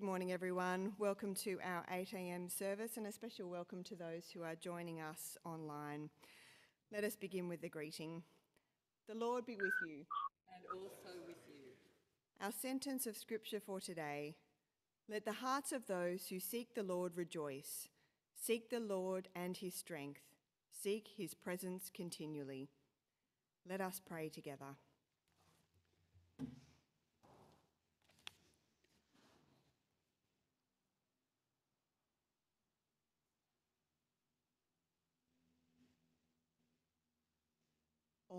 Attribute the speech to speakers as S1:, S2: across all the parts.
S1: Good morning, everyone. Welcome to our 8am service, and a special welcome to those who are joining us online. Let us begin with the greeting. The Lord be with you.
S2: and also with you.
S1: Our sentence of scripture for today Let the hearts of those who seek the Lord rejoice. Seek the Lord and his strength. Seek his presence continually. Let us pray together.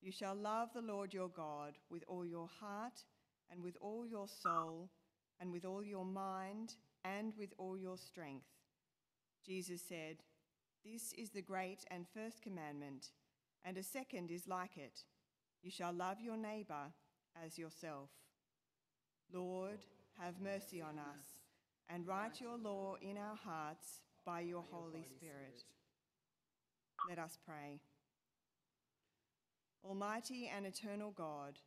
S1: You shall love the Lord your God with all your heart and with all your soul and with all your mind and with all your strength. Jesus said, This is the great and first commandment, and a second is like it. You shall love your neighbour as yourself. Lord, have mercy on us and write your law in our hearts by your Holy Spirit. Let us pray. Almighty and eternal God,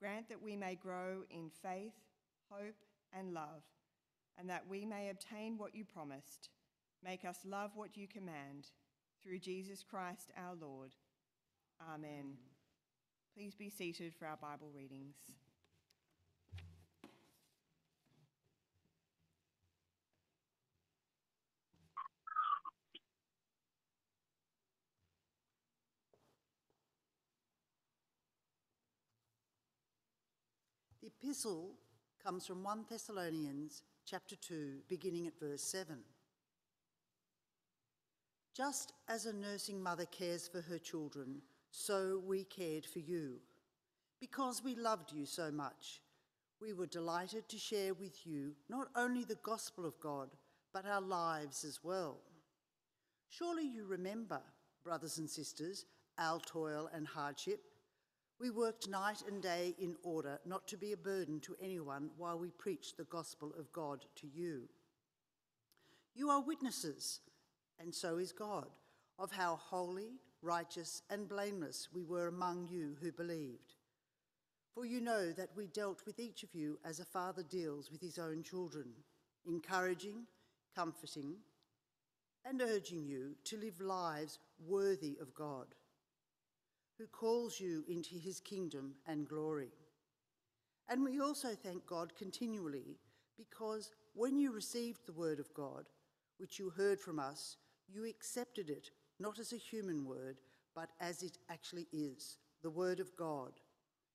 S1: grant that we may grow in faith, hope, and love, and that we may obtain what you promised. Make us love what you command. Through Jesus Christ our Lord. Amen. Please be seated for our Bible readings.
S3: The epistle comes from 1 Thessalonians chapter 2, beginning at verse 7. Just as a nursing mother cares for her children, so we cared for you. Because we loved you so much, we were delighted to share with you not only the gospel of God, but our lives as well. Surely you remember, brothers and sisters, our toil and hardship we worked night and day in order not to be a burden to anyone while we preached the gospel of God to you. You are witnesses, and so is God, of how holy, righteous, and blameless we were among you who believed. For you know that we dealt with each of you as a father deals with his own children, encouraging, comforting, and urging you to live lives worthy of God, who calls you into his kingdom and glory. And we also thank God continually because when you received the word of God, which you heard from us, you accepted it not as a human word, but as it actually is the word of God,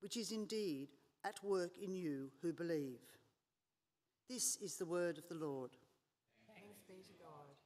S3: which is indeed at work in you who believe. This is the word of the Lord.
S1: Thanks be to God.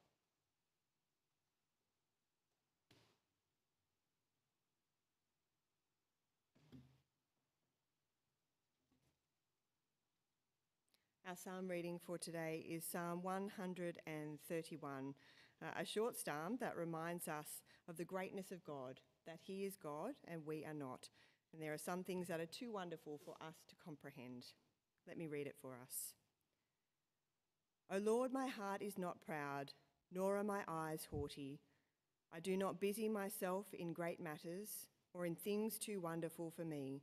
S1: Our psalm reading for today is Psalm 131, uh, a short psalm that reminds us of the greatness of God, that He is God and we are not. And there are some things that are too wonderful for us to comprehend. Let me read it for us. O Lord, my heart is not proud, nor are my eyes haughty. I do not busy myself in great matters or in things too wonderful for me,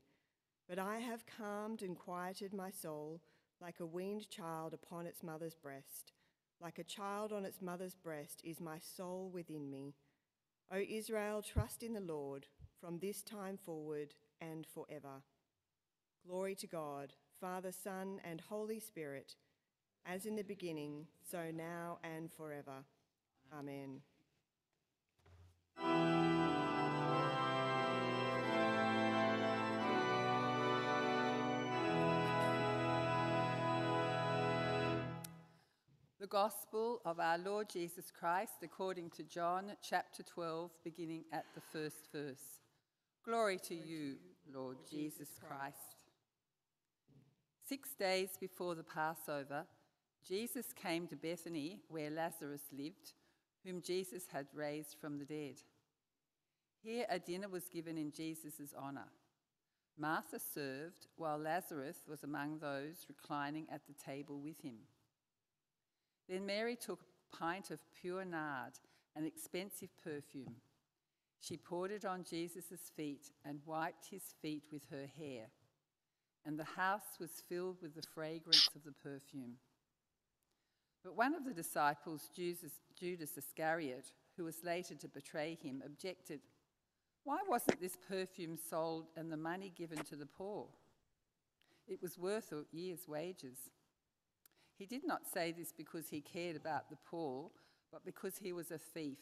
S1: but I have calmed and quieted my soul like a weaned child upon its mother's breast. Like a child on its mother's breast is my soul within me. O Israel, trust in the Lord from this time forward and forever. Glory to God, Father, Son, and Holy Spirit, as in the beginning, so now and forever. Amen.
S2: Gospel of our Lord Jesus Christ according to John chapter 12, beginning at the first verse. Glory to you, Lord Jesus Christ. Six days before the Passover, Jesus came to Bethany, where Lazarus lived, whom Jesus had raised from the dead. Here a dinner was given in Jesus' honour. Martha served, while Lazarus was among those reclining at the table with him. Then Mary took a pint of pure nard, an expensive perfume. She poured it on Jesus' feet and wiped his feet with her hair. And the house was filled with the fragrance of the perfume. But one of the disciples, Judas Iscariot, who was later to betray him, objected, Why wasn't this perfume sold and the money given to the poor? It was worth a year's wages. He did not say this because he cared about the poor, but because he was a thief.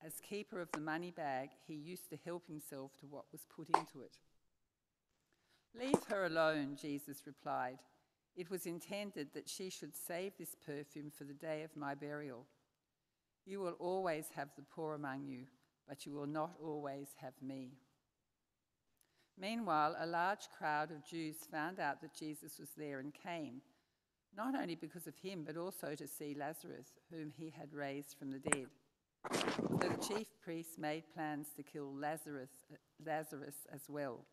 S2: As keeper of the money bag, he used to help himself to what was put into it. Leave her alone, Jesus replied. It was intended that she should save this perfume for the day of my burial. You will always have the poor among you, but you will not always have me. Meanwhile, a large crowd of Jews found out that Jesus was there and came not only because of him, but also to see Lazarus, whom he had raised from the dead. So the chief priests made plans to kill Lazarus, Lazarus as well.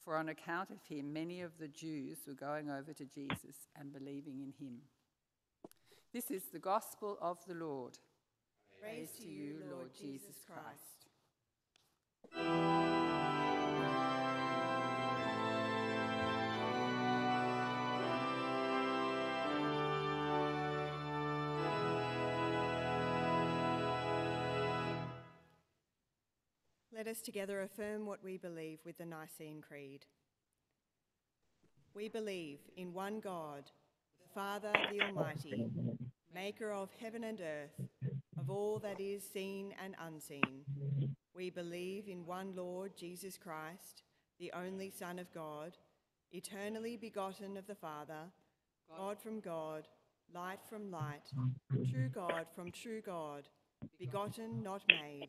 S2: For on account of him, many of the Jews were going over to Jesus and believing in him. This is the gospel of the Lord.
S1: Praise to you, Lord Jesus Christ. Let us together affirm what we believe with the Nicene Creed. We believe in one God, the Father, the Almighty, maker of heaven and earth, of all that is seen and unseen. We believe in one Lord Jesus Christ, the only Son of God, eternally begotten of the Father, God from God, light from light, true God from true God, begotten, not made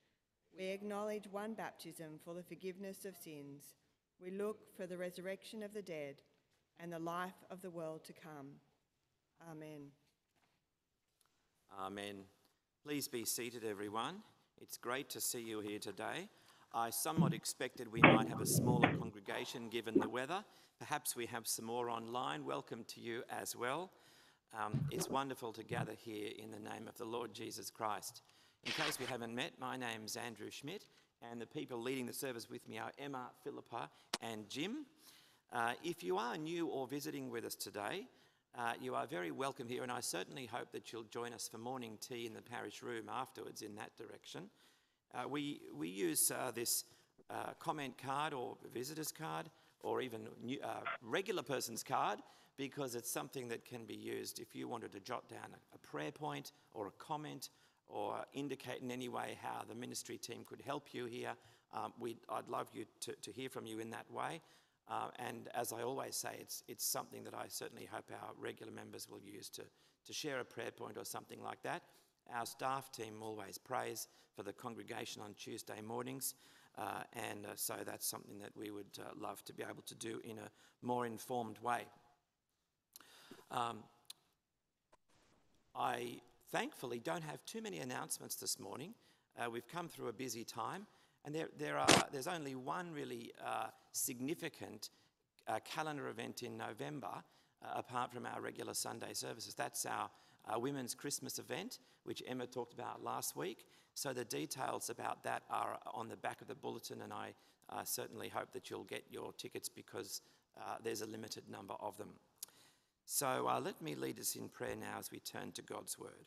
S1: We acknowledge one baptism for the forgiveness of sins. We look for the resurrection of the dead and the life of the world to come. Amen.
S4: Amen. Please be seated, everyone. It's great to see you here today. I somewhat expected we might have a smaller congregation given the weather. Perhaps we have some more online. Welcome to you as well. Um, it's wonderful to gather here in the name of the Lord Jesus Christ. In case we haven't met, my name's Andrew Schmidt, and the people leading the service with me are Emma, Philippa, and Jim. Uh, if you are new or visiting with us today, uh, you are very welcome here, and I certainly hope that you'll join us for morning tea in the parish room afterwards in that direction. Uh, we, we use uh, this uh, comment card or visitor's card or even new, uh, regular person's card because it's something that can be used if you wanted to jot down a, a prayer point or a comment or indicate in any way how the ministry team could help you here. Um, I'd love you to, to hear from you in that way. Uh, and as I always say, it's, it's something that I certainly hope our regular members will use to, to share a prayer point or something like that. Our staff team always prays for the congregation on Tuesday mornings, uh, and uh, so that's something that we would uh, love to be able to do in a more informed way. Um, I thankfully don't have too many announcements this morning. Uh, we've come through a busy time, and there, there are, there's only one really uh, significant uh, calendar event in November, uh, apart from our regular Sunday services. That's our Women's Christmas event, which Emma talked about last week. So the details about that are on the back of the bulletin, and I uh, certainly hope that you'll get your tickets because uh, there's a limited number of them. So let me lead us in prayer now as we turn to God's Word.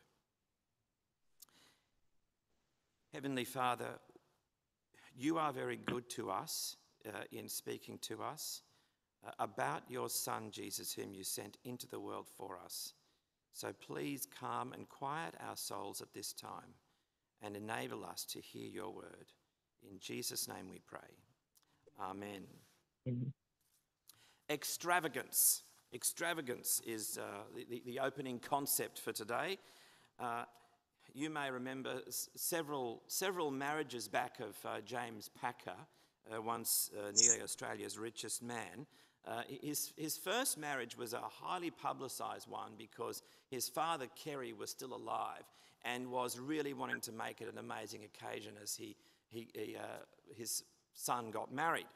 S4: Heavenly Father, you are very good to us uh, in speaking to us uh, about your Son, Jesus, whom you sent into the world for us. So please calm and quiet our souls at this time and enable us to hear your word. In Jesus' name we pray. Amen. Amen. Extravagance. Extravagance is uh, the, the, opening concept for today. Uh, you may remember several, several marriages back of uh, James Packer, uh, once uh, nearly Australia's richest man. Uh, his, his first marriage was a highly publicised one because his father, Kerry, was still alive and was really wanting to make it an amazing occasion as he, he, he uh, his son got married.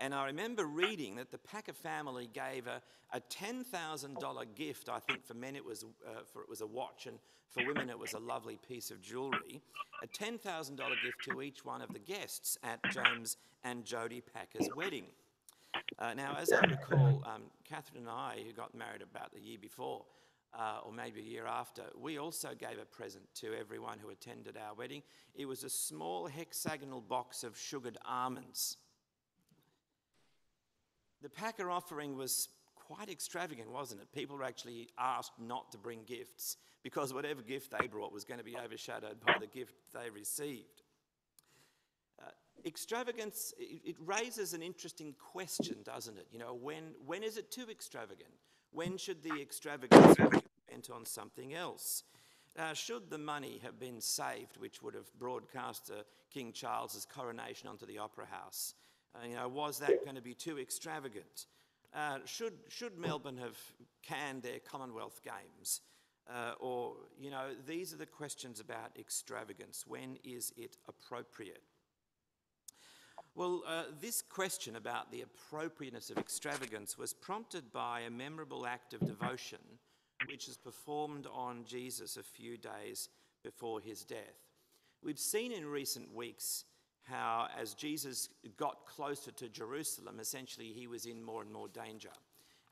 S4: And I remember reading that the Packer family gave a, a $10,000 gift. I think for men it was, uh, for, it was a watch, and for women it was a lovely piece of jewellery. A $10,000 gift to each one of the guests at James and Jodhi Packer's wedding. Uh, now, as I recall, um, Catherine and I, who got married about the year before, uh, or maybe a year after, we also gave a present to everyone who attended our wedding. It was a small hexagonal box of sugared almonds. The Packer offering was quite extravagant, wasn't it? People were actually asked not to bring gifts because whatever gift they brought was going to be overshadowed by the gift they received. Uh, extravagance, it, raises an interesting question, doesn't it? You know, when, when is it too extravagant? When should the extravagance be spent on something else? Uh, should the money have been saved, which would have broadcast uh, King Charles's coronation onto the Opera House? Uh, you know, was that going to be too extravagant? Uh, should, should Melbourne have canned their Commonwealth Games? Uh, or, you know, these are the questions about extravagance. When is it appropriate? Well, uh, this question about the appropriateness of extravagance was prompted by a memorable act of devotion which was performed on Jesus a few days before his death. We've seen in recent weeks how, as Jesus got closer to Jerusalem, essentially he was in more and more danger.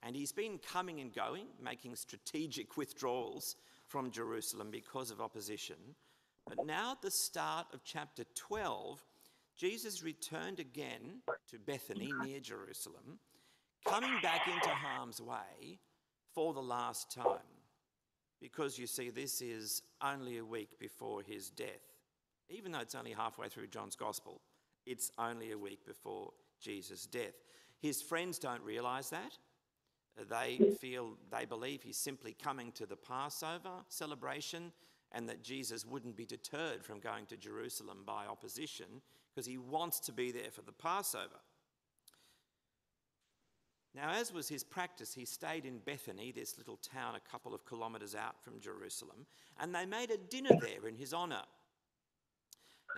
S4: And he's been coming and going, making strategic withdrawals from Jerusalem because of opposition. But now, at the start of chapter 12, Jesus returned again to Bethany near Jerusalem, coming back into harm's way for the last time. Because you see, this is only a week before his death. Even though it's only halfway through John's Gospel, it's only a week before Jesus' death. His friends don't realise that. They feel, they believe he's simply coming to the Passover celebration and that Jesus wouldn't be deterred from going to Jerusalem by opposition because he wants to be there for the Passover. Now, as was his practice, he stayed in Bethany, this little town a couple of kilometres out from Jerusalem, and they made a dinner there in his honour.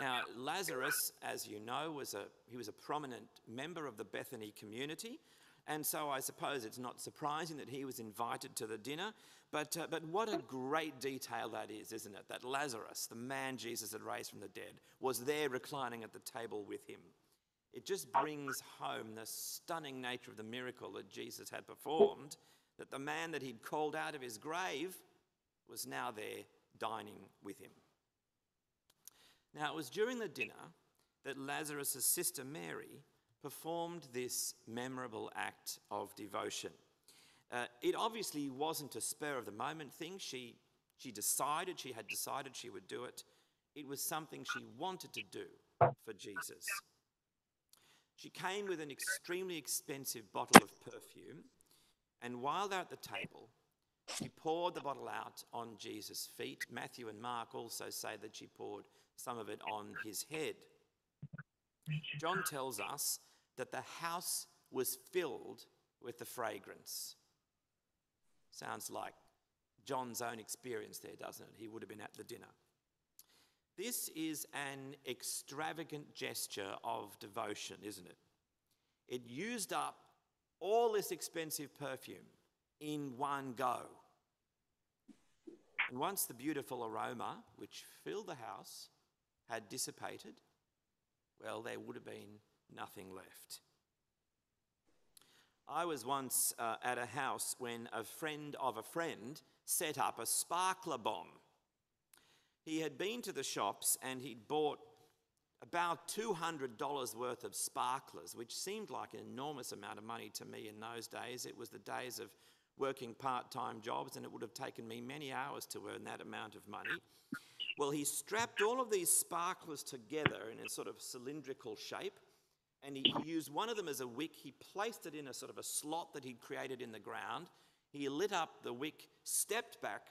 S4: Now, Lazarus, as you know, was a, he was a prominent member of the Bethany community, and so I suppose it's not surprising that he was invited to the dinner. But, uh, but what a great detail that is, isn't it? That Lazarus, the man Jesus had raised from the dead, was there reclining at the table with him. It just brings home the stunning nature of the miracle that Jesus had performed, that the man that he'd called out of his grave was now there dining with him. Now, it was during the dinner that Lazarus' sister Mary performed this memorable act of devotion. Uh, it obviously wasn't a spur of the moment thing. She, she decided, she had decided she would do it. It was something she wanted to do for Jesus. She came with an extremely expensive bottle of perfume, and while they're at the table, she poured the bottle out on Jesus' feet. Matthew and Mark also say that she poured some of it on his head. John tells us that the house was filled with the fragrance. Sounds like John's own experience there, doesn't it? He would have been at the dinner. This is an extravagant gesture of devotion, isn't it? It used up all this expensive perfume in one go. And once the beautiful aroma, which filled the house, had dissipated, well, there would have been nothing left. I was once uh, at a house when a friend of a friend set up a sparkler bomb. He had been to the shops and he'd bought about $200 worth of sparklers, which seemed like an enormous amount of money to me in those days. It was the days of working part time jobs, and it would have taken me many hours to earn that amount of money. Well, he strapped all of these sparklers together in a sort of cylindrical shape and he used one of them as a wick. He placed it in a sort of a slot that he'd created in the ground. He lit up the wick, stepped back,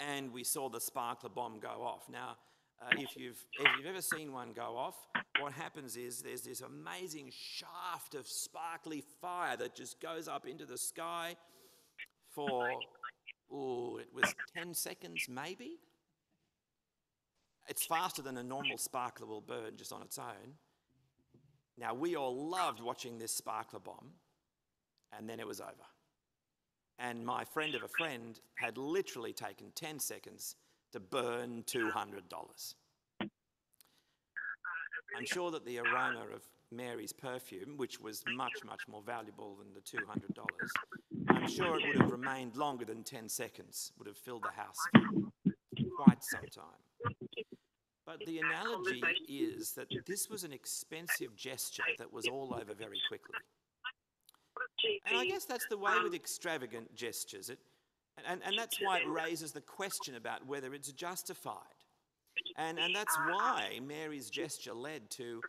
S4: and we saw the sparkler bomb go off. Now, uh, if, you've, if you've ever seen one go off, what happens is there's this amazing shaft of sparkly fire that just goes up into the sky for, oh, it was 10 seconds maybe. It's faster than a normal sparkler will burn just on its own. Now, we all loved watching this sparkler bomb, and then it was over. And my friend of a friend had literally taken 10 seconds to burn $200. I'm sure that the aroma of Mary's perfume, which was much, much more valuable than the $200, I'm sure it would have remained longer than 10 seconds, would have filled the house for quite some time. But the analogy is that this was an expensive gesture that was all over very quickly. And I guess that's the way with extravagant gestures. It, and, and that's why it raises the question about whether it's justified. And, and that's why Mary's gesture led to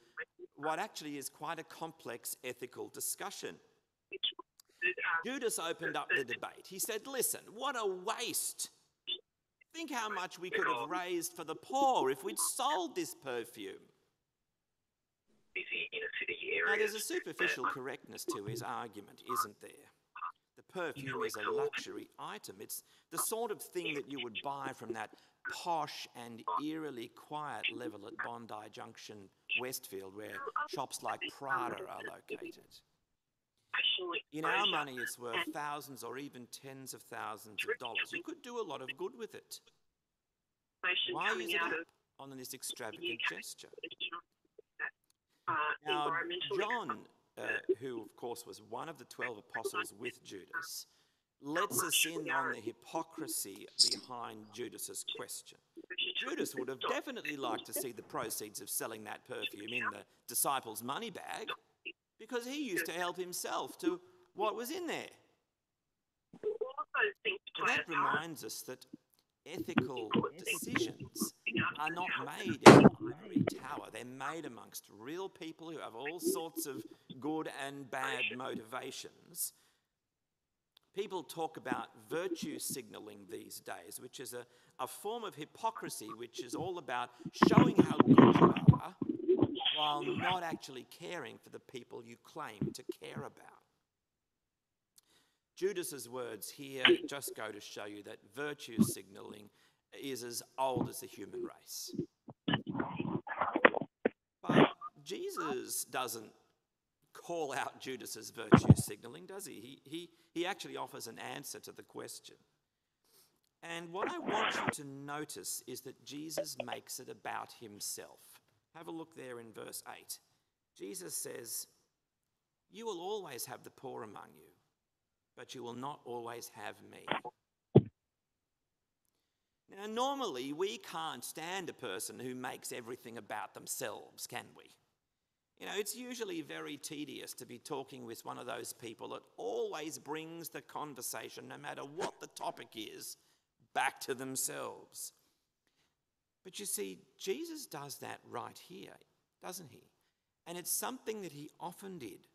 S4: what actually is quite a complex ethical discussion. Judas opened up the debate. He said, Listen, what a waste Think how much we could have raised for the poor if we'd sold this perfume. Now, there's a superficial correctness to his argument, isn't there? The perfume is a luxury item. It's the sort of thing that you would buy from that posh and eerily quiet level at Bondi Junction, Westfield, where shops like Prada are located. In our money, it's worth thousands or even tens of thousands of dollars. You could do a lot of good with it. Why use it up on this extravagant gesture?
S5: Uh,
S4: now, John, uh, who of course was one of the 12 apostles with Judas, lets us in on the hypocrisy behind Judas's question. Judas would have definitely liked to see the proceeds of selling that perfume in the disciples' money bag because he used to help himself to what was in there.
S5: also think to
S4: And that reminds us that ethical decisions are not made in an ivory tower. They're made amongst real people who have all sorts of good and bad motivations. People talk about virtue signaling these days, which is a, a form of hypocrisy, which is all about showing how good you are while not actually caring for the people you claim to care about. Judas's words here just go to show you that virtue signaling is as old as the human race. But Jesus doesn't call out Judas's virtue signaling, does he? He, he? he actually offers an answer to the question. And what I want you to notice is that Jesus makes it about himself. Have a look there in verse 8. Jesus says, You will always have the poor among you, but you will not always have me. Now, normally we can't stand a person who makes everything about themselves, can we? You know, it's usually very tedious to be talking with one of those people that always brings the conversation, no matter what the topic is, back to themselves. But you see, Jesus does that right here, doesn't he? And it's something that he often did.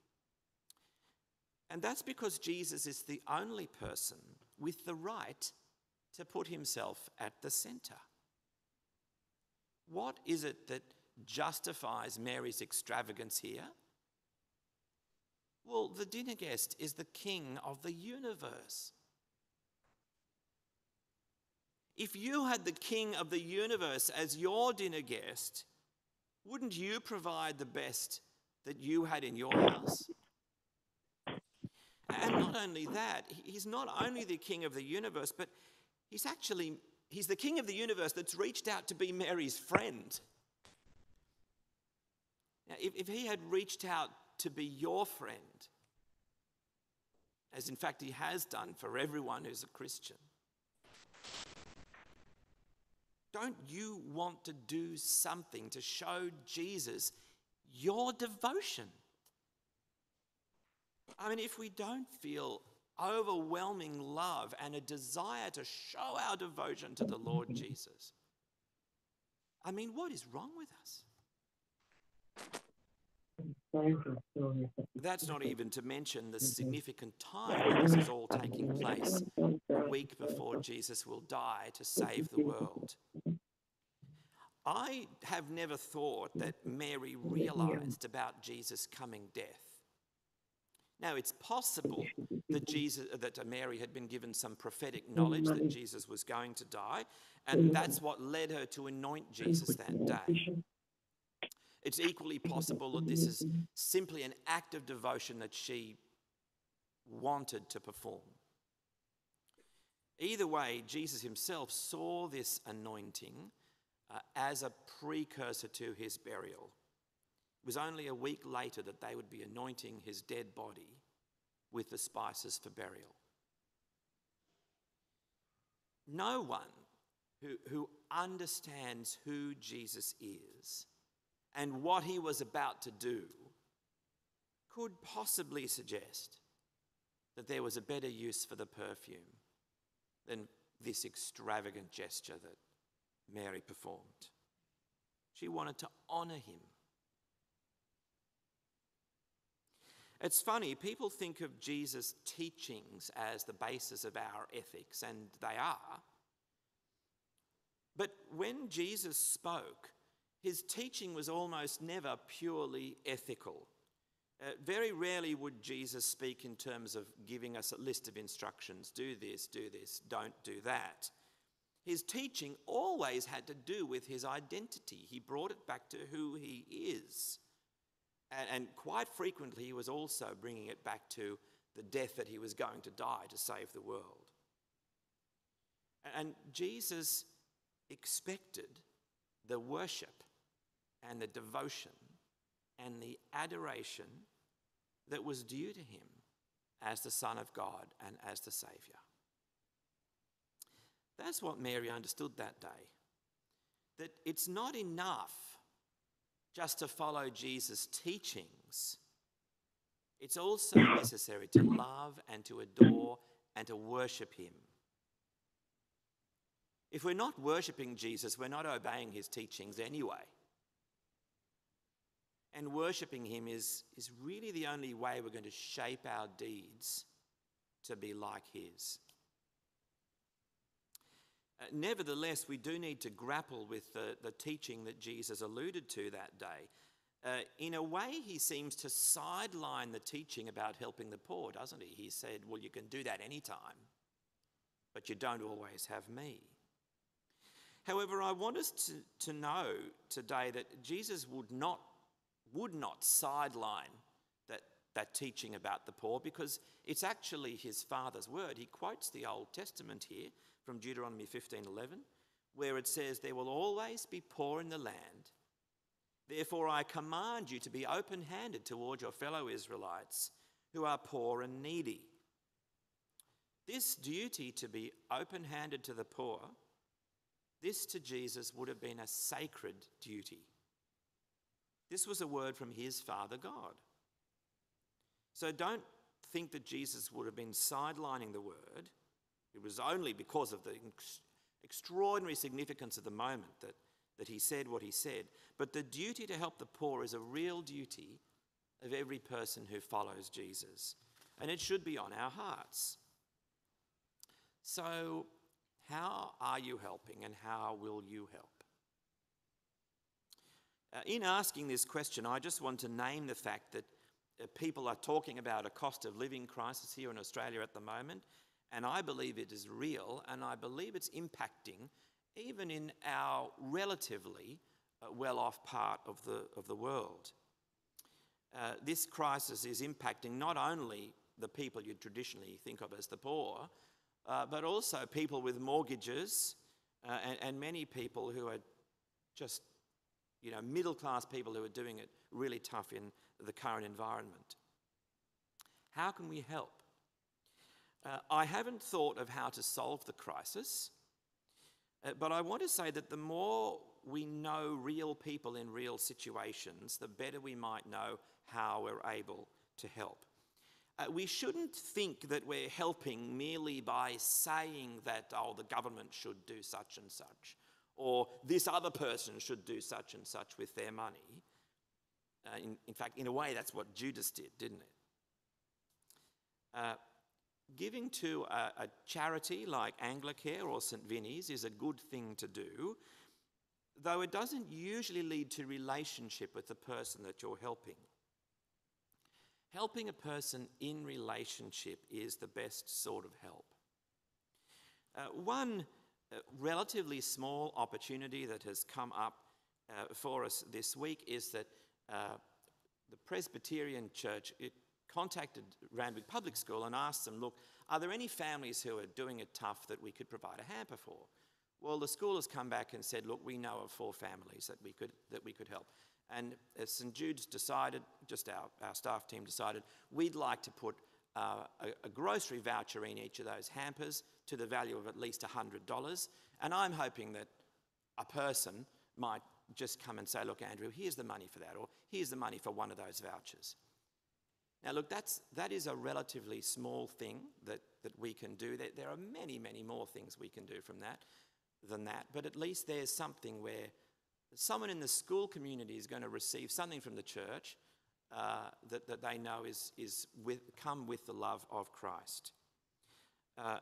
S4: And that's because Jesus is the only person with the right to put himself at the center. What is it that justifies Mary's extravagance here? Well, the dinner guest is the king of the universe. If you had the king of the universe as your dinner guest, wouldn't you provide the best that you had in your house? And not only that, he's not only the king of the universe, but he's actually he's the king of the universe that's reached out to be Mary's friend. Now, if, if he had reached out to be your friend, as in fact he has done for everyone who's a Christian, don't you want to do something to show Jesus your devotion? I mean, if we don't feel overwhelming love and a desire to show our devotion to the Lord Jesus, I mean, what is wrong with us? That's not even to mention the significant time this is all taking place, a week before Jesus will die to save the world. I have never thought that Mary realized about Jesus' coming death. Now, it's possible that, Jesus, that Mary had been given some prophetic knowledge that Jesus was going to die, and that's what led her to anoint Jesus that day. It's equally possible that this is simply an act of devotion that she wanted to perform. Either way, Jesus himself saw this anointing uh, as a precursor to his burial. It was only a week later that they would be anointing his dead body with the spices for burial. No one who, who understands who Jesus is and what he was about to do could possibly suggest that there was a better use for the perfume than this extravagant gesture that Mary performed. She wanted to honor him. It's funny, people think of Jesus' teachings as the basis of our ethics, and they are. But when Jesus spoke, his teaching was almost never purely ethical. Uh, very rarely would Jesus speak in terms of giving us a list of instructions do this, do this, don't do that. His teaching always had to do with his identity. He brought it back to who he is. And, and quite frequently, he was also bringing it back to the death that he was going to die to save the world. And Jesus expected the worship and the devotion and the adoration that was due to him as the Son of God and as the Saviour. That's what Mary understood that day. that it's not enough just to follow Jesus' teachings. It's also necessary to love and to adore and to worship him. If we're not worshipping Jesus, we're not obeying his teachings anyway. And worshipping him is, is really the only way we're going to shape our deeds to be like his. Uh, nevertheless, we do need to grapple with the, the teaching that Jesus alluded to that day. Uh, in a way, he seems to sideline the teaching about helping the poor, doesn't he? He said, Well, you can do that anytime, but you don't always have me. However, I want us to, to know today that Jesus would not, would not sideline that, that teaching about the poor because it's actually his Father's word. He quotes the Old Testament here from Deuteronomy 15:11, where it says, There will always be poor in the land. Therefore, I command you to be open handed toward your fellow Israelites who are poor and needy. This duty to be open handed to the poor, this to Jesus would have been a sacred duty. This was a word from his Father God. So don't think that Jesus would have been sidelining the word. It was only because of the ex- extraordinary significance of the moment that, that he said what he said. But the duty to help the poor is a real duty of every person who follows Jesus. And it should be on our hearts. So, how are you helping and how will you help? Uh, in asking this question, I just want to name the fact that uh, people are talking about a cost of living crisis here in Australia at the moment, and I believe it is real, and I believe it's impacting even in our relatively uh, well off part of the, of the world. Uh, this crisis is impacting not only the people you traditionally think of as the poor, uh, but also people with mortgages uh, and, and many people who are just, you know, middle class people who are doing it really tough in the current environment. How can we help? Uh, I haven't thought of how to solve the crisis, uh, but I want to say that the more we know real people in real situations, the better we might know how we're able to help. Uh, we shouldn't think that we're helping merely by saying that, oh, the government should do such and such, or this other person should do such and such with their money. Uh, in, in, fact, in a way, that's what Judas did, didn't it? Uh, Giving to a, a charity like Anglicare or St Vinny's is a good thing to do, though it doesn't usually lead to relationship with the person that you're helping. Helping a person in relationship is the best sort of help. Uh, one relatively small opportunity that has come up uh, for us this week is that uh, the Presbyterian Church, contacted Randwick Public School and asked them, look, are there any families who are doing it tough that we could provide a hamper for? Well, the school has come back and said, look, we know of four families that we could, that we could help. And St Jude's decided, just our, our staff team decided, we'd like to put uh, a, a, grocery voucher in each of those hampers to the value of at least $100. And I'm hoping that a person might just come and say, look, Andrew, here's the money for that, or here's the money for one of those vouchers. Now, look, that's, that is a relatively small thing that, that we can do. There, there are many, many more things we can do from that than that, but at least there's something where someone in the school community is going to receive something from the church uh, that, that they know is, is with, come with the love of Christ. Uh,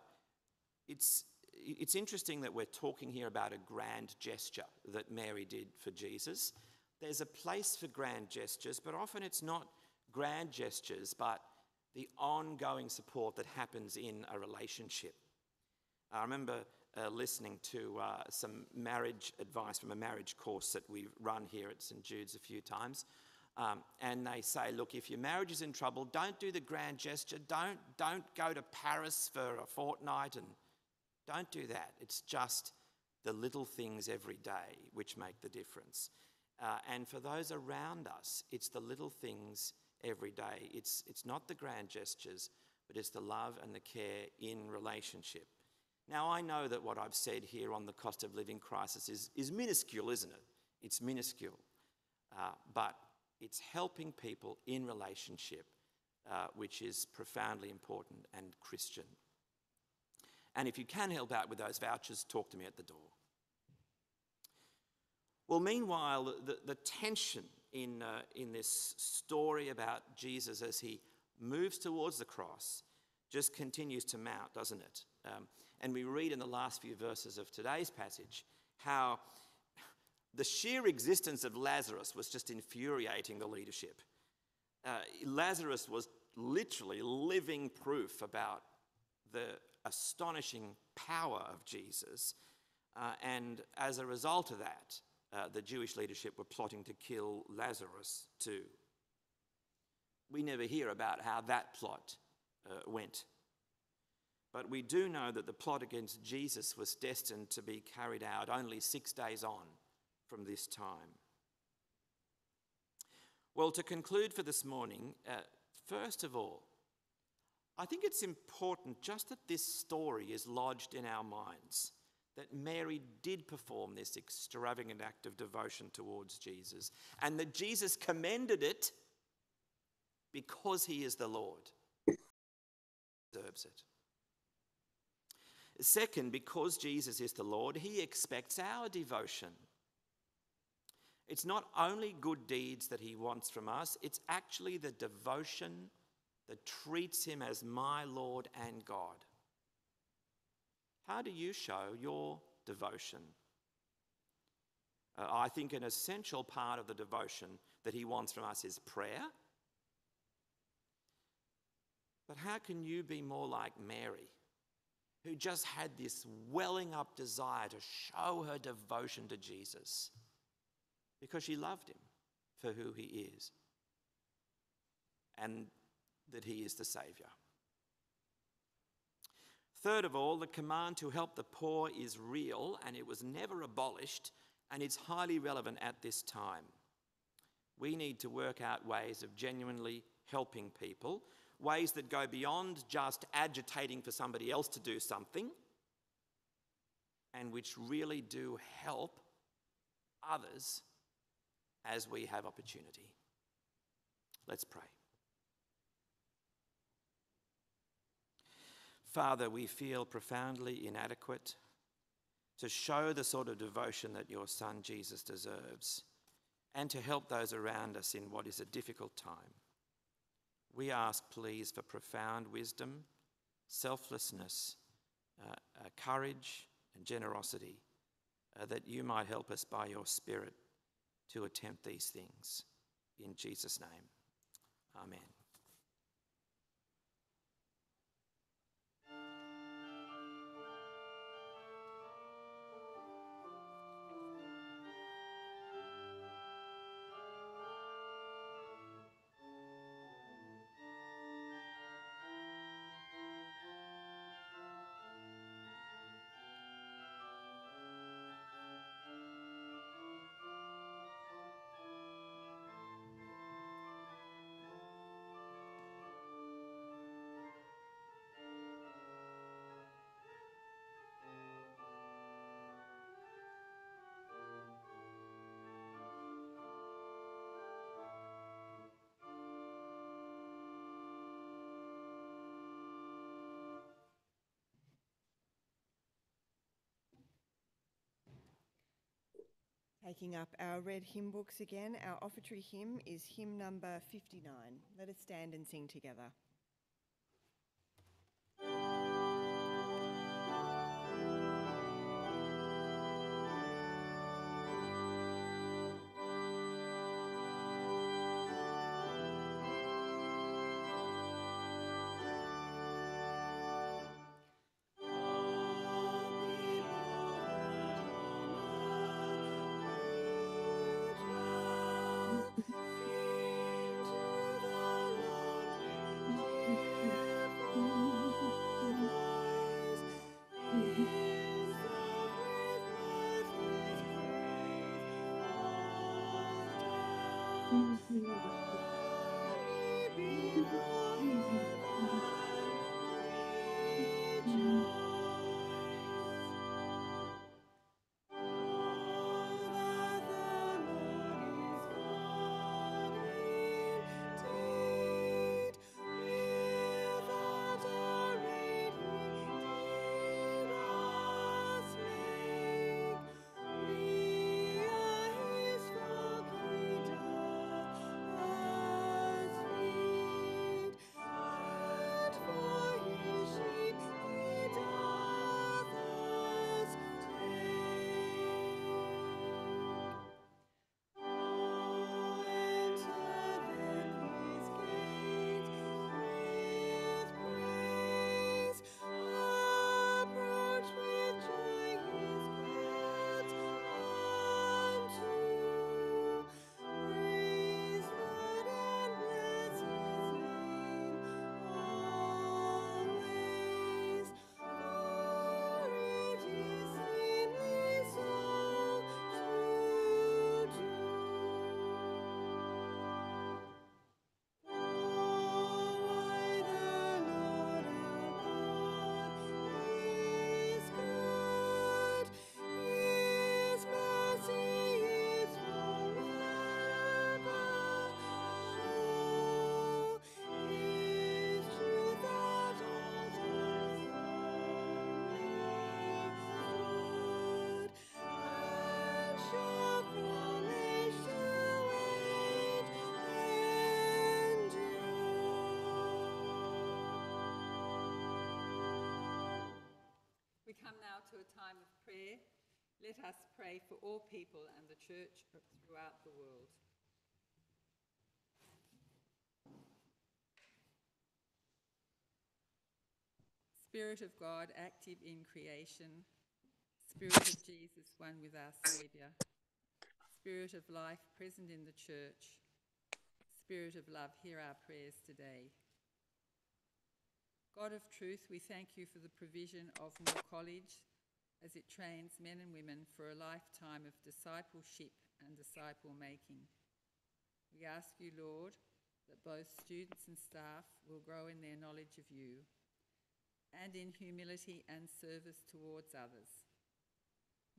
S4: it's, it's interesting that we're talking here about a grand gesture that Mary did for Jesus. There's a place for grand gestures, but often it's not grand gestures, but the ongoing support that happens in a relationship. I remember uh, listening to uh, some marriage advice from a marriage course that we've run here at St Jude's a few times. Um, and they say, look, if your marriage is in trouble, don't do the grand gesture. Don't, don't go to Paris for a fortnight and don't do that. It's just the little things every day which make the difference. Uh, and for those around us, it's the little things every day. It's, it's not the grand gestures, but it's the love and the care in relationship. Now, I know that what I've said here on the cost of living crisis is, is minuscule, isn't it? It's minuscule. Uh, but it's helping people in relationship, uh, which is profoundly important and Christian. And if you can help out with those vouchers, talk to me at the door. Well, meanwhile, the, the tension in, uh, in this story about Jesus as he moves towards the cross just continues to mount, doesn't it? Um, and we read in the last few verses of today's passage how the sheer existence of Lazarus was just infuriating the leadership. Uh, Lazarus was literally living proof about the astonishing power of Jesus. Uh, and as a result of that, uh, the Jewish leadership were plotting to kill Lazarus too. We never hear about how that plot uh, went. But we do know that the plot against Jesus was destined to be carried out only six days on from this time. Well, to conclude for this morning, uh, first of all, I think it's important just that this story is lodged in our minds that Mary did perform this extravagant act of devotion towards Jesus and that Jesus commended it because he is the Lord. Deserves it. Second, because Jesus is the Lord, he expects our devotion. It's not only good deeds that he wants from us, it's actually the devotion that treats him as my Lord and God. How do you show your devotion? Uh, I think an essential part of the devotion that he wants from us is prayer. But how can you be more like Mary, who just had this welling up desire to show her devotion to Jesus because she loved him for who he is and that he is the Saviour? Third of all, the command to help the poor is real and it was never abolished and it's highly relevant at this time. We need to work out ways of genuinely helping people, ways that go beyond just agitating for somebody else to do something, and which really do help others as we have opportunity. Let's pray. Father, we feel profoundly inadequate to show the sort of devotion that your Son Jesus deserves and to help those around us in what is a difficult time. We ask, please, for profound wisdom, selflessness, uh, uh, courage, and generosity, uh, that you might help us by your Spirit to attempt these things. In Jesus' name, amen.
S1: Taking up our red hymn books again, our offertory hymn is hymn number 59. Let us stand and sing together. We come now to a time of prayer.
S2: Let us pray for all people and the church throughout the world. Spirit of God, active in creation, Spirit of Jesus, one with our Saviour, Spirit of life, present in the church, Spirit of love, hear our prayers today. God of truth, we thank you for the provision of Moore College as it trains men and women for a lifetime of discipleship and disciple making. We ask you, Lord, that both students and staff will grow in their knowledge of you and in humility and service towards others.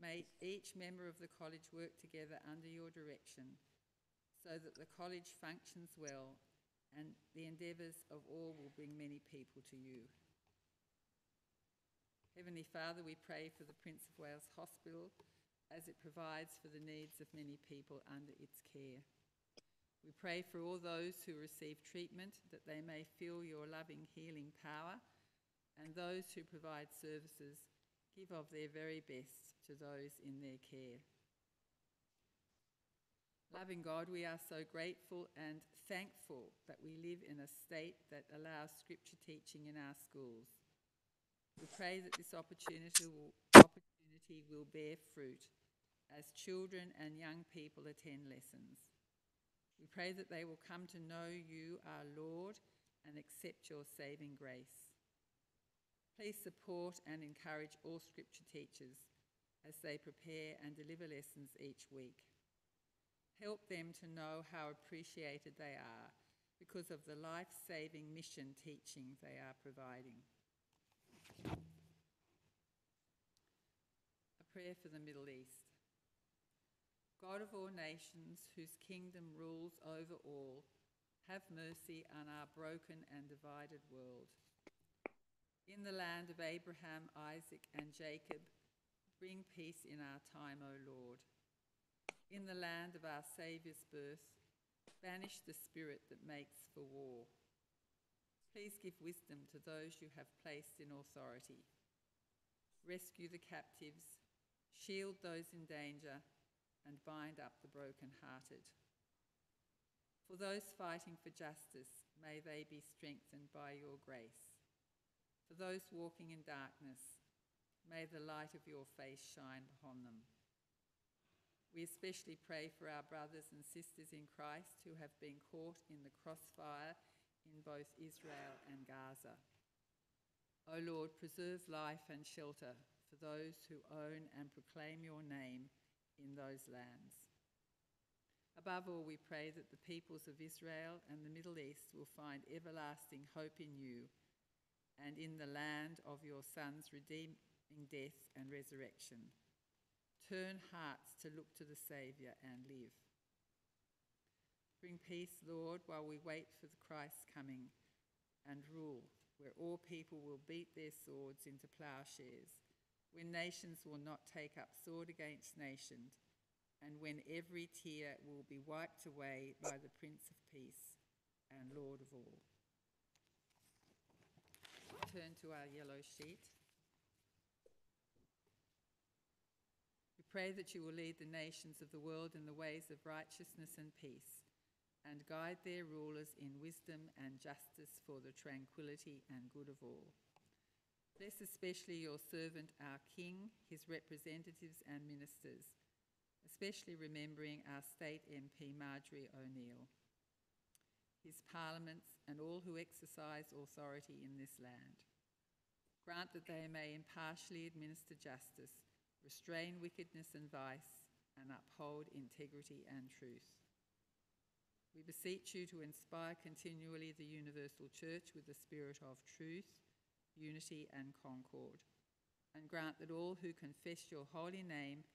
S2: May each member of the college work together under your direction so that the college functions well and the endeavours of all will bring many people to you. Heavenly Father, we pray for the Prince of Wales Hospital as it provides for the needs of many people under its care. We pray for all those who receive treatment that they may feel your loving healing power and those who provide services give of their very best to those in their care. Loving God, we are so grateful and thankful that we live in a state that allows scripture teaching in our schools. We pray that this opportunity will, opportunity will bear fruit as children and young people attend lessons. We pray that they will come to know you, our Lord, and accept your saving grace. Please support and encourage all scripture teachers as they prepare and deliver lessons each week. Help them to know how appreciated they are because of the life saving mission teaching they are providing. A prayer for the Middle East. God of all nations, whose kingdom rules over all, have mercy on our broken and divided world. In the land of Abraham, Isaac, and Jacob, bring peace in our time, O Lord. In the land of our Saviour's birth, banish the spirit that makes for war. Please give wisdom to those you have placed in authority. Rescue the captives, shield those in danger, and bind up the broken-hearted. For those fighting for justice, may they be strengthened by your grace. For those walking in darkness, may the light of your face shine upon them. We especially pray for our brothers and sisters in Christ who have been caught in the crossfire in both Israel and Gaza. O Lord, preserve life and shelter for those who own and proclaim your name in those lands. Above all, we pray that the peoples of Israel and the Middle East will find everlasting hope in you and in the land of your Son's redeeming death and resurrection. Turn hearts to look to the Saviour and live. Bring peace, Lord, while we wait for the Christ's coming, and rule where all people will beat their swords into ploughshares when nations will not take up sword against nation, and when every tear will be wiped away by the Prince of Peace and Lord of all. Turn to our yellow sheet. Pray that you will lead the nations of the world in the ways of righteousness and peace, and guide their rulers in wisdom and justice for the tranquility and good of all. Bless especially your servant, our King, his representatives and ministers, especially remembering our state MP, Marjorie O'Neill, his parliaments, and all who exercise authority in this land. Grant that they may impartially administer justice, restrain wickedness and vice, and uphold integrity and truth. We beseech you to inspire continually the universal church with the spirit of truth unity, and concord. And grant that all who confess your holy name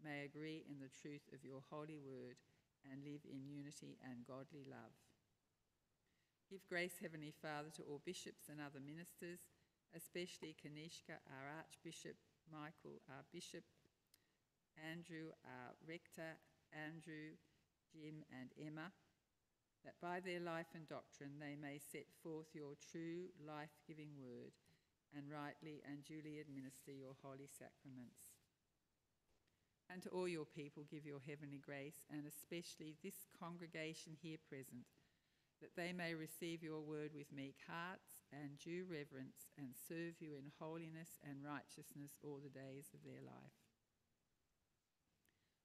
S2: may agree in the truth of your holy word and live in unity and godly love. Give grace, Heavenly Father, to all bishops and other ministers, especially Kanishka, our Archbishop, Michael, our Bishop, Andrew, our Rector, Andrew, Jim, and Emma, that by their life and doctrine they may set forth your true life giving word and rightly and duly administer your holy sacraments. And to all your people, give your heavenly grace, and especially this congregation here present, that they may receive your word with meek hearts and due reverence, and serve you in holiness and righteousness all the days of their life.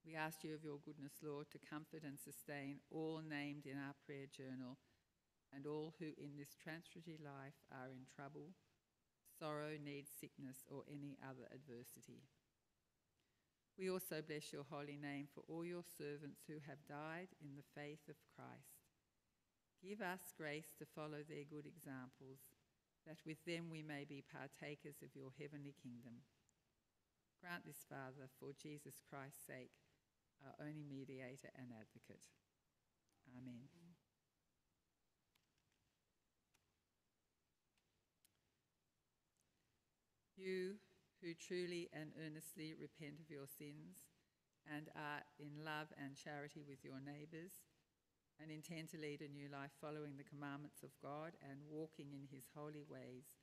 S2: We ask you of your goodness, Lord, to comfort and sustain all named in our prayer journal and all who in this transitory life are in trouble, sorrow, need, sickness, or any other adversity. We also bless your holy name for all your servants who have died in the faith of Christ. Give us grace to follow their good examples, that with them we may be partakers of your heavenly kingdom. Grant this, Father, for Jesus Christ's sake, our only mediator and advocate. Amen. You who truly and earnestly repent of your sins and are in love and charity with your neighbours and intend to lead a new life following the commandments of God and walking in his holy ways,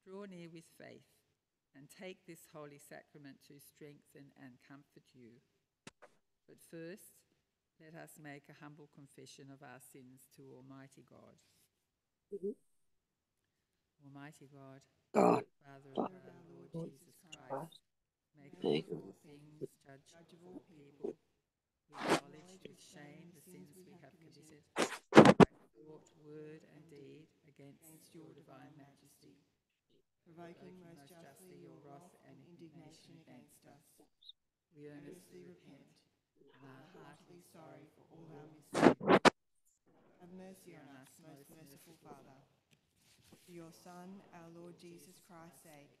S2: draw near with faith and take this holy sacrament to strengthen and comfort you. But first, let us make a humble confession of our sins to Almighty God. Almighty God,
S6: God,
S2: Father of our Lord Jesus Christ, make
S6: make
S2: all things judge of all people. We acknowledge with shame the sins we have committed, thought, word, and deed against your divine majesty,
S1: provoking most justly your wrath and indignation against us.
S2: We
S1: Earnestly repent and are heartily sorry for all our misdeeds. Have mercy on us, most merciful Father. For your Son, our Lord Jesus Christ's sake,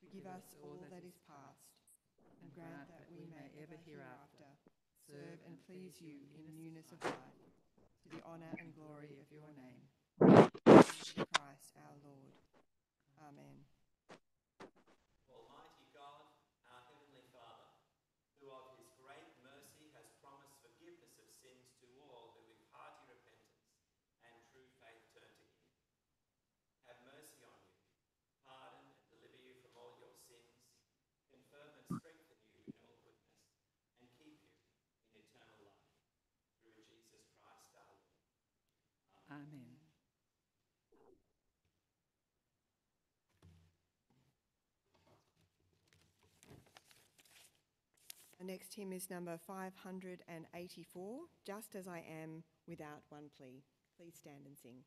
S1: forgive us all that is past, and grant that we may ever hereafter serve and please you in the newness of life, to the honour and glory of your name. Christ our Lord. Amen.
S4: Almighty God, our Heavenly Father, who of his great mercy has promised forgiveness of sins to all who with hearty repentance and true faith turn to him, have mercy on you, pardon and deliver you from all your sins, confirm and strengthen you in all goodness, and keep you in eternal life. Through Jesus Christ our Lord.
S2: Amen.
S1: The next hymn is number 584, Just As I Am, Without One Plea. Please stand and sing.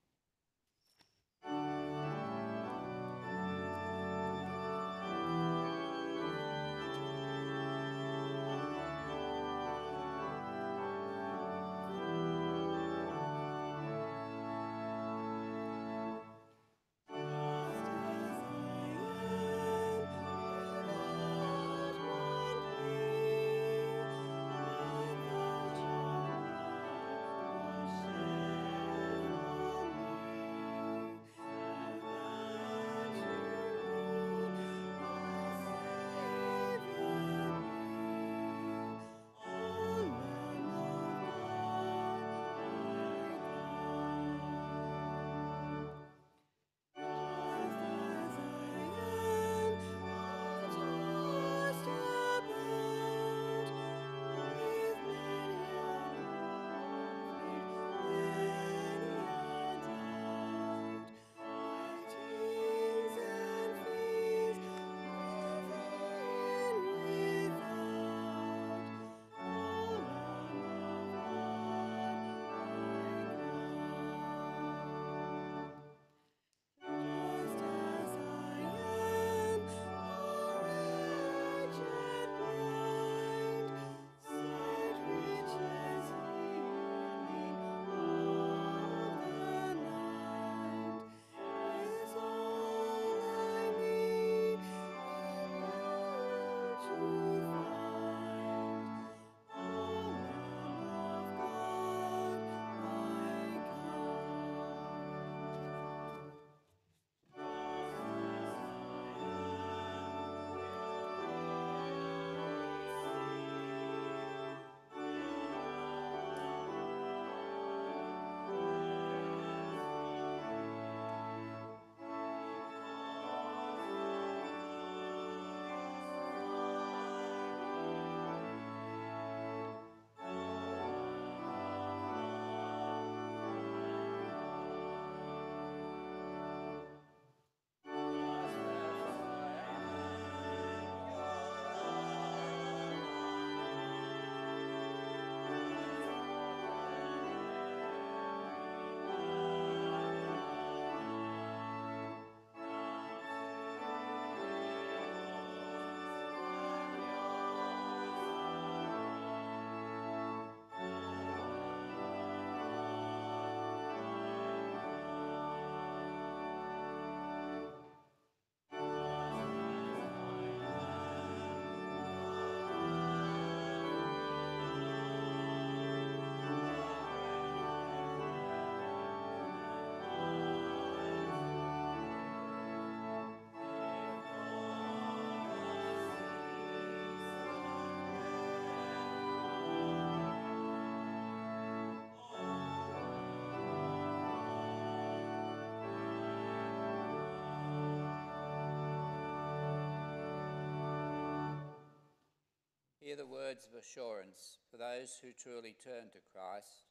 S6: Hear the words of assurance for those who truly turn to Christ.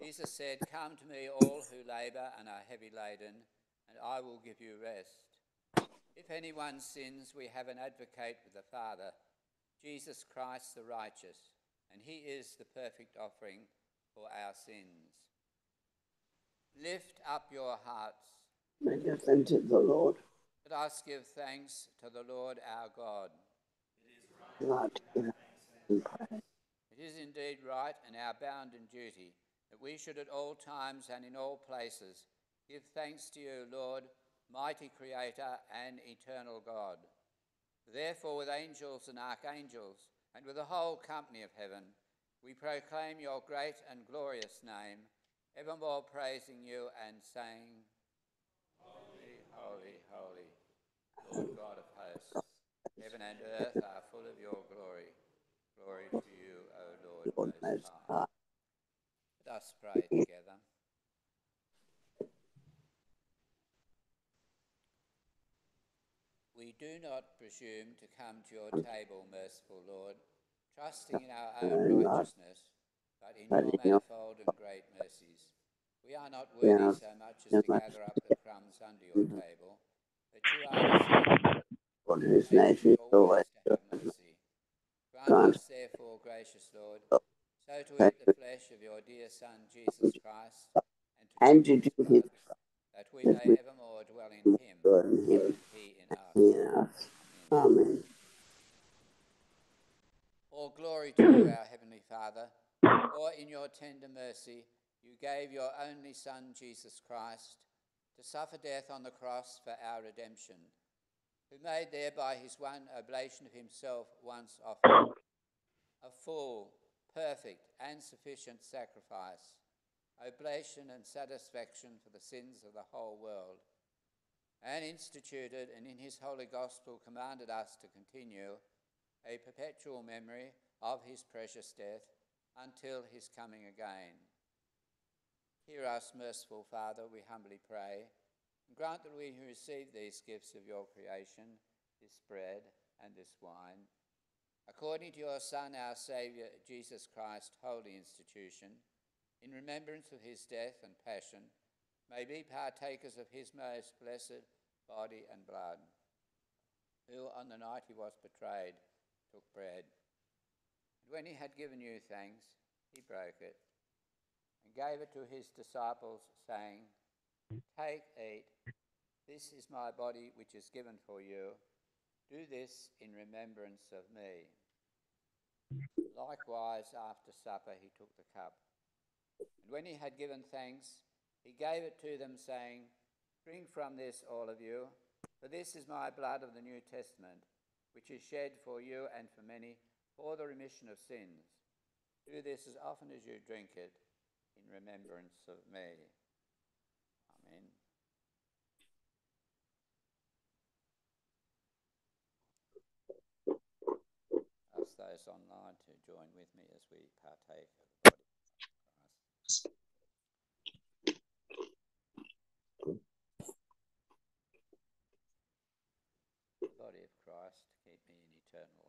S6: Jesus said, Come to me, all who labour and are heavy laden, and I will give you rest. If anyone sins, we have an advocate with the Father, Jesus Christ the righteous, and he is the perfect offering for our sins. Lift up your hearts.
S7: Let us enter the Lord.
S6: Let us give thanks to the Lord our God.
S7: Pray.
S6: It is indeed right and our bounden duty that we should at all times and in all places give thanks to you, Lord, mighty Creator and eternal God. Therefore, with angels and archangels, and with the whole company of heaven, we proclaim your great and glorious name, evermore praising you and saying, Holy, holy, holy, Lord God of hosts, heaven and earth are of your glory. Glory to you, O Lord,
S7: Lord
S6: Most High. Let us pray together. We do not presume to come to your table, merciful Lord, trusting in our own righteousness, but in your manifold and great mercies. We are not worthy so much as to gather up the crumbs under your table, but you are the Son
S7: Lord, whose
S6: Able
S7: nation is always
S6: to have
S7: good.
S6: mercy. Grant us, therefore, gracious Lord,
S7: Oh.
S6: so to eat the flesh of your dear Son, Jesus Christ,
S7: And to
S6: drink
S7: do
S6: his
S7: his
S6: that we may evermore dwell in him,
S7: in him.
S6: and he in us.
S7: Yes. Amen.
S6: All glory to you, our Heavenly Father, for in your tender mercy you gave your only Son, Jesus Christ, to suffer death on the cross for our redemption, who made thereby his one oblation of himself once offered, a full, perfect, and sufficient sacrifice, oblation and satisfaction for the sins of the whole world, and instituted and in his holy gospel commanded us to continue a perpetual memory of his precious death until his coming again. Hear us, merciful Father, we humbly pray, grant that we who receive these gifts of your creation, this bread and this wine, according to your Son, our Saviour, Jesus Christ, holy institution, in remembrance of his death and passion, may be partakers of his most blessed body and blood, who on the night he was betrayed took bread. And when he had given you thanks, he broke it and gave it to his disciples, saying, Take, eat. This is my body which is given for you. Do this in remembrance of me. Likewise, after supper, he took the cup. And when he had given thanks, he gave it to them, saying, Drink from this, all of you, for this is my blood of the New Testament, which is shed for you and for many for the remission of sins. Do this as often as you drink it in remembrance of me. Amen. Ask those online to join with me as we partake of the body of Christ. Body of Christ, keep me in eternal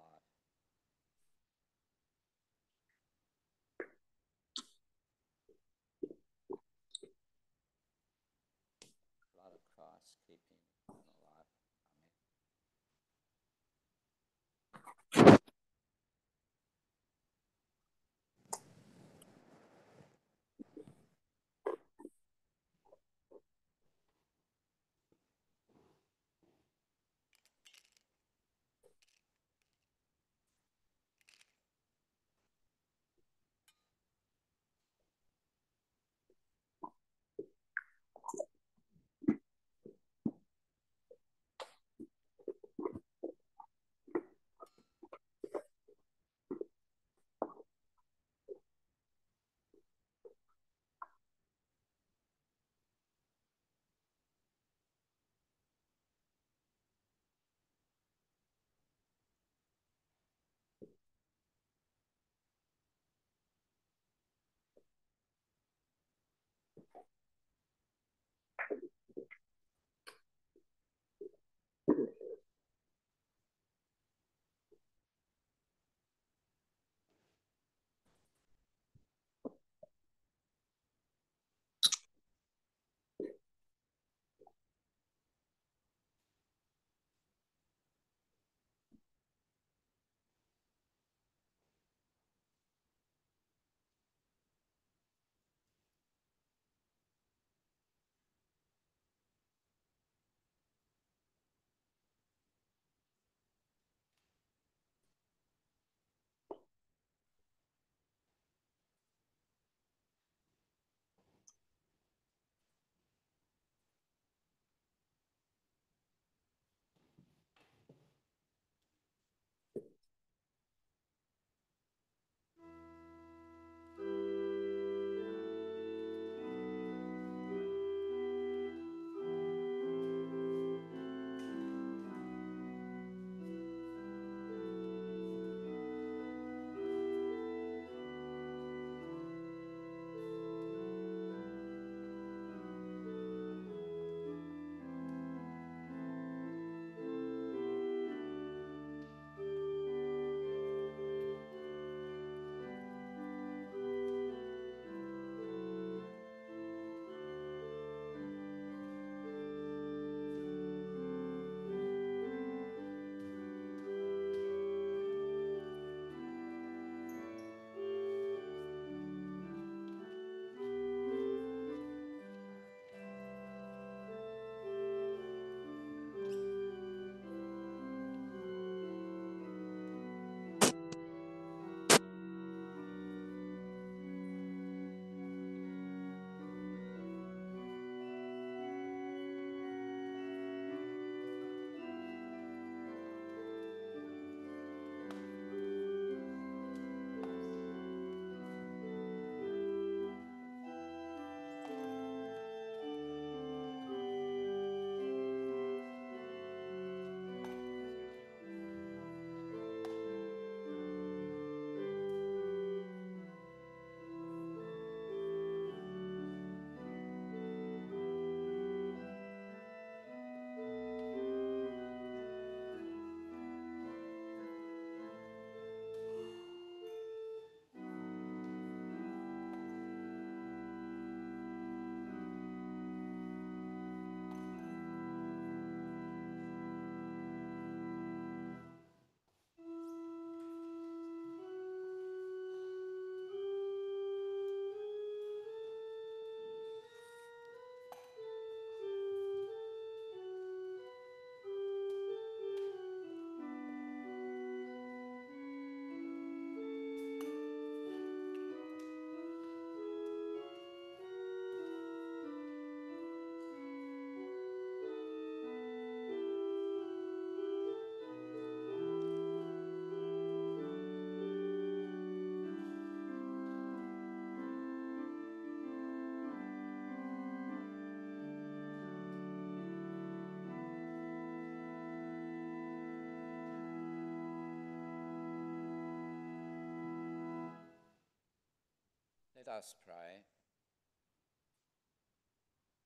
S6: us pray.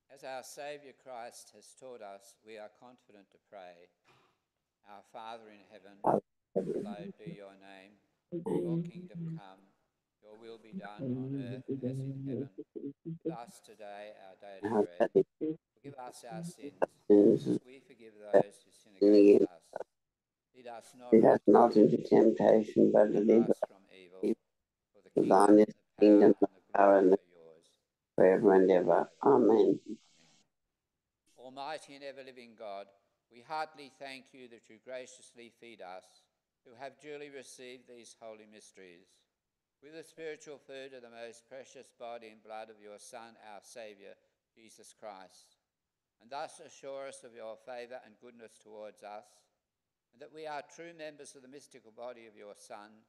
S6: As our Saviour Christ has taught us, we are confident to pray. Our Father in heaven, hallowed be your name. Your kingdom come, your will be done on earth as in heaven. Give us today our daily bread. Forgive us our sins, as we forgive those who sin against us. Lead us not
S7: Lead us
S6: into
S7: not into temptation, but
S6: deliver us from evil. For the
S7: For thine is the kingdom, power, and forever and ever. Amen.
S6: Almighty and ever living God, we heartily thank you that you graciously feed us, who have duly received these holy mysteries, with the spiritual food of the most precious body and blood of your Son, our Saviour, Jesus Christ, and thus assure us of your favour and goodness towards us, and that we are true members of the mystical body of your Son,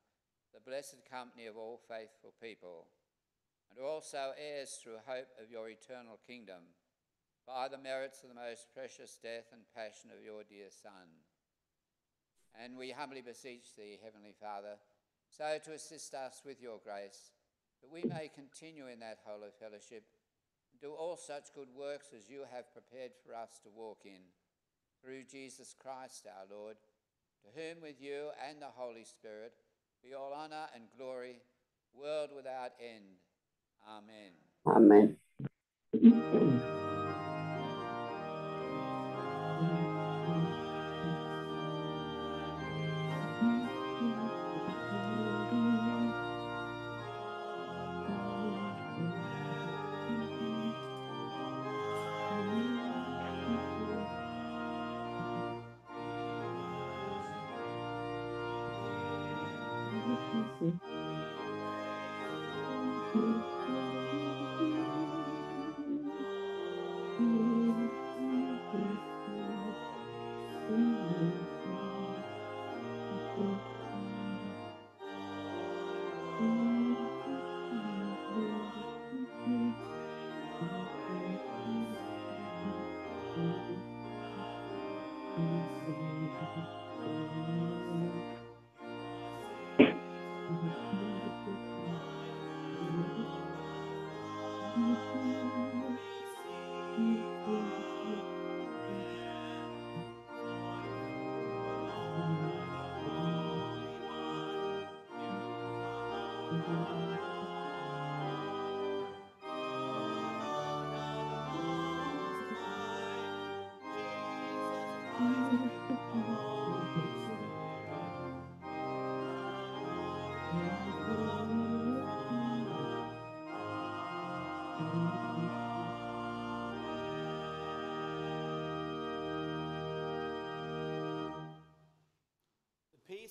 S6: the blessed company of all faithful people, and also heirs through hope of your eternal kingdom by the merits of the most precious death and passion of your dear Son. And we humbly beseech thee, Heavenly Father, so to assist us with your grace, that we may continue in that holy fellowship and do all such good works as you have prepared for us to walk in. Through Jesus Christ our Lord, to whom with you and the Holy Spirit be all honour and glory, world without end. Amen.
S7: Amen.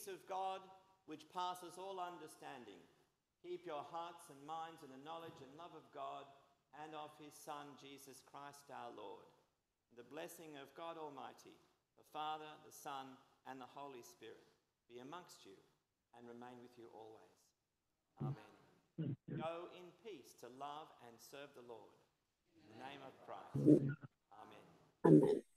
S4: Peace of God, which passes all understanding, keep your hearts and minds in the knowledge and love of God and of his Son, Jesus Christ our Lord. The blessing of God Almighty, the Father, the Son, and the Holy Spirit be amongst you and remain with you always. Amen. Go in peace to love and serve the Lord. In the name of Christ. Amen.
S7: Amen.